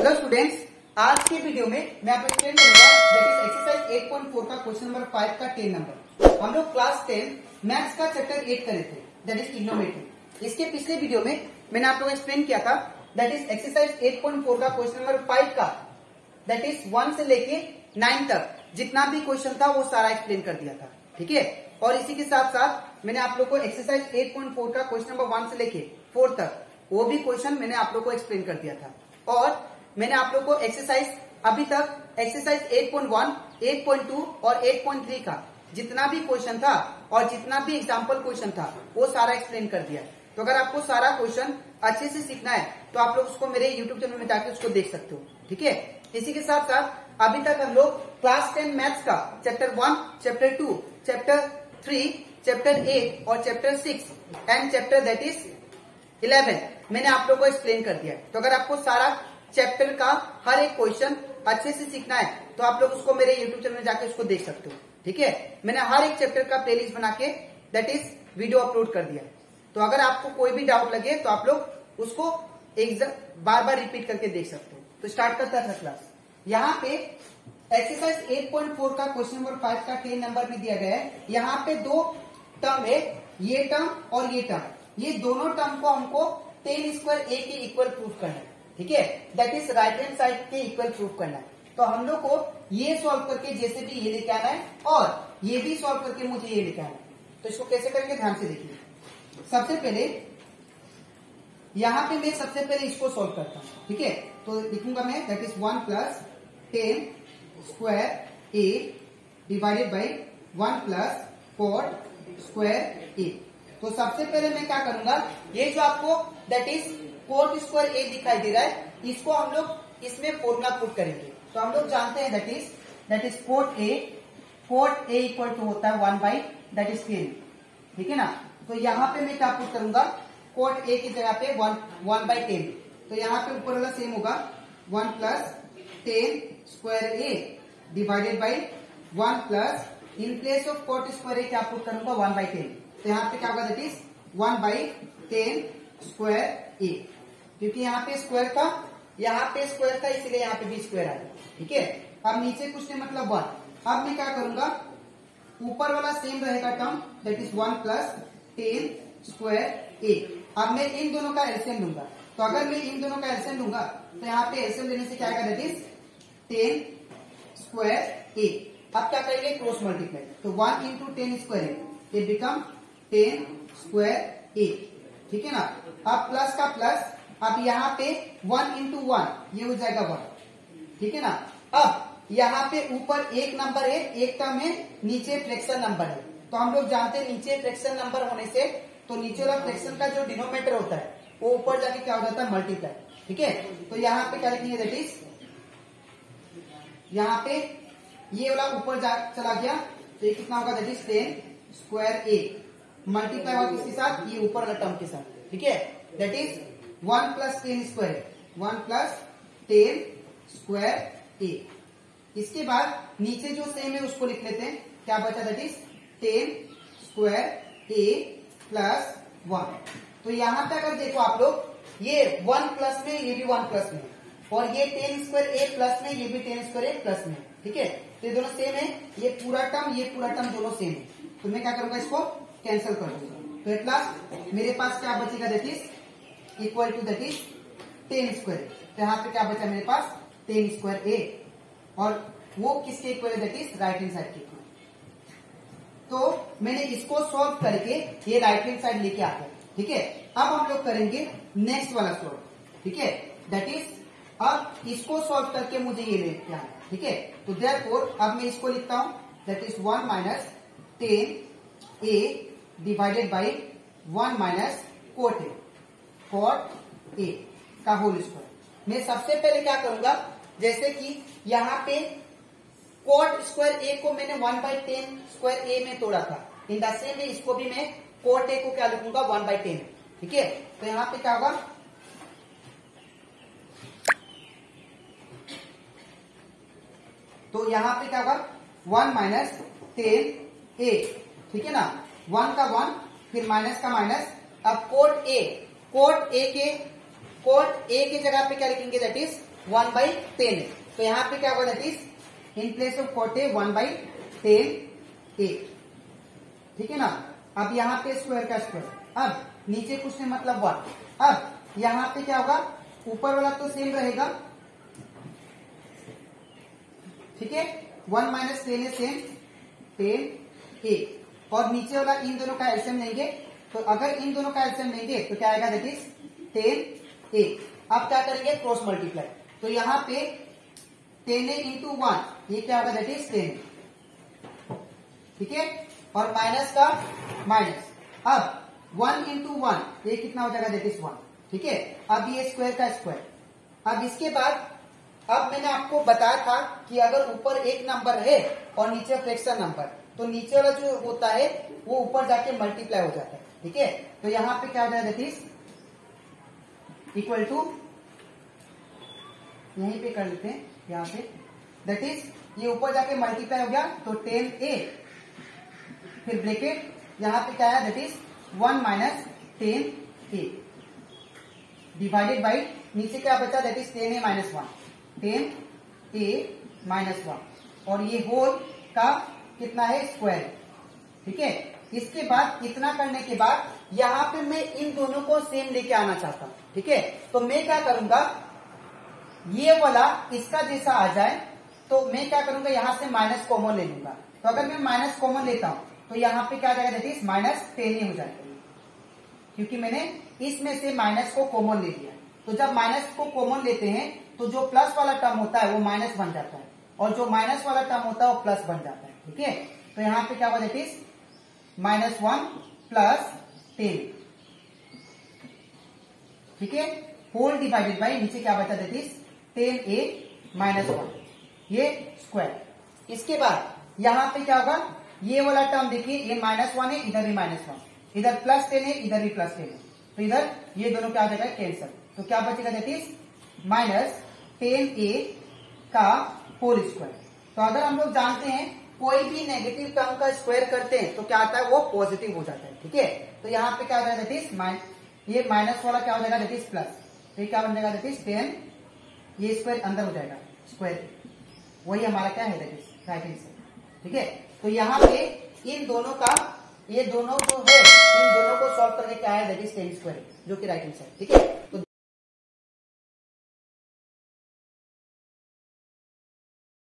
Hello students आज के video में मैं आपको एक्सप्लेन करूँगा दैट इज़ एक्सरसाइज 8.4 का क्वेश्चन नंबर 5 का 10 नंबर हम लोग क्लास 10 मैथ्स का चैप्टर 8 करे थे. दैट इज़ ट्रिग्नोमेट्री इसके पिछले वीडियो में मैंने आप लोगों को एक्सप्लेन किया था दैट इज़ एक्सरसाइज 8.4 का क्वेश्चन नंबर 5 का. दैट इज़ 1 से लेके 9 तक जितना भी क्वेश्चन था वो सारा एक्सप्लेन कर दिया था. ठीक है? और इसी के साथ साथ मैंने आप लोग को एक्सरसाइज 8.4 का क्वेश्चन नंबर 1 से लेके 4 तक वो भी क्वेश्चन मैंने आप लोग को एक्सप्लेन कर दिया था. और मैंने आप लोग को एक्सरसाइज अभी तक एक्सरसाइज 8.1, 8.2 और 8.3 का जितना भी क्वेश्चन था और जितना भी एग्ज़ाम्पल क्वेश्चन था वो सारा एक्सप्लेन कर दिया। तो अगर आपको सारा क्वेश्चन अच्छे से सीखना है तो आप लोग उसको मेरे यूट्यूब चैनल में जाकर उसको देख सकते हो ठीक है? इसी के साथ साथ अभी तक हम लोग क्लास टेन मैथ्स का chapter one chapter two chapter three chapter eight और chapter six and chapter that is eleven मैंने आप लोग को एक्सप्लेन कर दिया। तो अगर आपको सारा चैप्टर का हर एक क्वेश्चन अच्छे से सीखना है तो आप लोग उसको मेरे यूट्यूब चैनल में जाके उसको देख सकते हो, ठीक है? मैंने हर एक चैप्टर का प्लेलिस्ट बना के दैट इज़ वीडियो अपलोड कर दिया। तो अगर आपको कोई भी डाउट लगे तो आप लोग उसको एग्ज़ाम बार बार रिपीट करके देख सकते हो। तो स्टार्ट करता था क्लास यहाँ पे एक्सरसाइज 8.4 का क्वेश्चन नंबर 5 का टेन नंबर भी दिया गया है। यहाँ पे दो टर्म है, ये टर्म और ये टर्म ये दोनों टर्म को हमको टेन स्क्वायर ए के इक्वल प्रूफ करना है। ठीक है? That is right hand side के इक्वल प्रूफ करना है। तो हम लोग को ये सॉल्व करके जैसे भी ये लेके आना है, और ये भी सॉल्व करके मुझे ये लेके आना है। तो इसको कैसे करेंगे? ध्यान से देखिए। सबसे पहले, यहाँ पे मैं सबसे पहले इसको सॉल्व करता हूँ, ठीक है? तो लिखूँगा मैं that is one plus tan square A divided by one plus four square A तो सबसे पहले मैं क्या करूँगा? ये जो आपको that is fourth square A दिखाई दे रहा है, इसको हम लोग इसमें फॉर्मुला पुट करेंगे। तो हम लोग जानते हैं that is that is fourth A fourth A equal to होता है one by that is tan ठीक है ना? तो यहाँ पे मैं क्या पुट करूँगा? कोट ए की जगह पे वन वन बाई टेन तो यहाँ पे ऊपर वाला सेम होगा। One plus tan square A divided by one plus in place of cot square A क्या पुट करूँगा? वन बाई टेन तो यहाँ पे क्या होगा? That is one by tan square A क्योंकि यहाँ पे स्क्वायर था यहाँ पे स्क्वायर था, इसलिए यहाँ पे भी स्क्वायर आया ठीक है? अब नीचे कुछ नहीं मतलब वन अब मैं क्या करूँगा? ऊपर वाला सेम रहेगा term that is one plus tan square A अब मैं इन दोनों का एल्सियम लूँगा। तो अगर मैं इन दोनों का एल्सियम लूँगा तो यहाँ पे एल्सियम लेने से क्या आएगा that is tan square A अब क्या करेंगे? क्रॉस मल्टीप्लाई तो one into tan square A become tan square A ठीक है ना? अब प्लस का प्लस अब यहाँ पे वन इंटू वन ये हो जाएगा वन ठीक है ना? अब यहाँ पे ऊपर एक नंबर है, एक टर्म है, नीचे फ्रैक्शन नंबर है. तो हम लोग जानते हैं नीचे फ्रैक्शन नंबर होने से तो नीचे वाला फ्रैक्शन का जो डिनोमीटर होता है, वो ऊपर जाके क्या हो जाता है? मल्टीप्लाई ठीक है? तो यहाँ पे क्या लिखेंगे दैट इज़ यहाँ पे ये वाला ऊपर चला गया तो ये कितना होगा? That is tan square A multiply होगा किसके साथ? ये ऊपर वाला टर्म के साथ. ठीक है? That is one plus tan square one plus tan square A. इसके बाद नीचे जो सेम है, उसको लिख लेते हैं। क्या बचा that is tan square A plus one. तो यहाँ पे अगर देखो आप लोग, ये वन प्लस में, ये भी वन प्लस में। और ये टेन स्क्वायर ए प्लस में, ये भी टेन स्क्वायर ए प्लस में। ठीक है? तो ये दोनों सेम है। ये पूरा टर्म ये पूरा टर्म दोनों सेम है। तो मैं क्या करूँगा इसको कैंसिल कर दूँगा। तो एट लास्ट मेरे पास क्या बचेगा that is equal to that is tan square तो यहाँ पे क्या बचा मेरे पास? टेन स्क्वायर ए और वो किसके इक्वल है? That is right hand side के इक्वल तो मैंने इसको सॉल्व करके ये राइट हैंड साइड लेके आता हूँ, ठीक है? अब हम लोग करेंगे नेक्स्ट वाला सॉल्व ठीक है? दैट इज़ अब इसको सॉल्व करके मुझे ये लेके आना ठीक है? तो देर अब मैं इसको लिखता हूँ. That is one minus tan A divided by one minus cot A A का होल स्क्वायर मैं सबसे पहले क्या करूँगा? जैसे कि यहाँ पे कोट स्क्वायर ए को मैंने one by tan square A में तोड़ा था. इन द सेम वे इसको भी मैं कोट ए को क्या लिखूँगा? वन बाई टेन ठीक है? तो यहाँ पे क्या होगा? तो यहाँ पे क्या होगा? वन माइनस टेन ए ठीक है ना? वन का वन फिर माइनस का माइनस अब कोट ए कोट ए के कोट ए की जगह पे क्या लिखेंगे? That is one by tan तो यहाँ पे क्या होगा? That is in place of cot A one by tan A ठीक है ना? अब यहाँ पे स्क्वायर का स्क्वायर अब नीचे कुछ नहीं मतलब वन अब यहाँ पे क्या होगा? ऊपर वाला तो सेम रहेगा। ठीक है? वन माइनस टेन है सेम टेन ए और नीचे वाला इन दोनों का एल्सियम लेंगे। तो अगर इन दोनों का एल्सियम लेंगे तो क्या आएगा दैट इज़ टेन ए अब क्या करेंगे? क्रॉस मल्टीप्लाई तो यहाँ पे टेन ए इंटू वन ये क्या होगा? दैट इज़ टेन ठीक है? और माइनस का माइनस अब वन इंटू वन ये कितना हो जाएगा? दैट इज़ वन ठीक है? अब ये स्क्वायर का स्क्वायर अब इसके बाद, अब मैंने आपको बताया था कि अगर ऊपर एक नंबर है और नीचे फ्रैक्शन नंबर तो नीचे वाला जो होता है, वो ऊपर जाके मल्टीप्लाई हो जाता है, ठीक है? तो यहाँ पे क्या हो जाएगा इज़ इक्वल टू यहीं पे कर लेते हैं, यहाँ पे। दैट इज़ ये ऊपर जाके मल्टीप्लाई हो गया तो टेन ए फिर ब्रेकेट यहाँ पे क्या है that is one minus tan A divided by नीचे क्या बचा that is tan A minus one tan A minus one और ये होल का कितना है स्क्वायर ठीक है? इसके बाद इतना करने के बाद यहाँ पे मैं इन दोनों को सेम लेके आना चाहता हूँ, ठीक है? तो मैं क्या करूँगा? ये वाला इसका जैसा आ जाए तो मैं क्या करूँगा? यहाँ से माइनस कॉमन ले लूँगा। तो अगर मैं माइनस कॉमन लेता हूँ तो यहाँ पे क्या जाएगा? दैट माइनस टेन ही हो जाएगा। क्योंकि मैंने इसमें से माइनस को कॉमन ले लिया। तो जब माइनस को कॉमन लेते हैं तो जो प्लस वाला टर्म होता है, वो माइनस बन जाता है। और जो माइनस वाला टर्म होता है वो प्लस बन जाता है, ठीक है? तो यहाँ पे क्या होगा is minus one plus tan ठीक है? होल डिवाइडेड बाई नीचे क्या बचा that is tan A minus one ये स्क्वायर इसके बाद यहाँ पे क्या होगा? ये वाला टर्म देखिए, ये माइनस वन है, इधर भी माइनस वन इधर प्लस टेन है, इधर भी प्लस टेन है. तो इधर ये दोनों क्या हो जाएगा? कैंसर तो क्या बचेगा that is minus tan A का होल स्क्वायर तो अगर हम लोग जानते हैं, कोई भी नेगेटिव टर्म का स्क्वायर करते हैं तो क्या आता है? वो पॉजिटिव हो जाता है, ठीक है? तो यहाँ पे क्या हो जाएगा? दैट इज़ ये माइनस वाला क्या हो जाएगा? इज़ प्लस तो क्या बन जाएगा? इज़ टेन ये स्क्वायर अंदर हो जाएगा स्क्वायर वही हमारा क्या है? इज़ राइट आंसर ठीक है? तो यहाँ पे इन दोनों का, ये दोनों जो है, इन दोनों को सॉल्व करके क्या है? इज़ टेन स्क्वायर जो कि राइट आंसर ठीक है?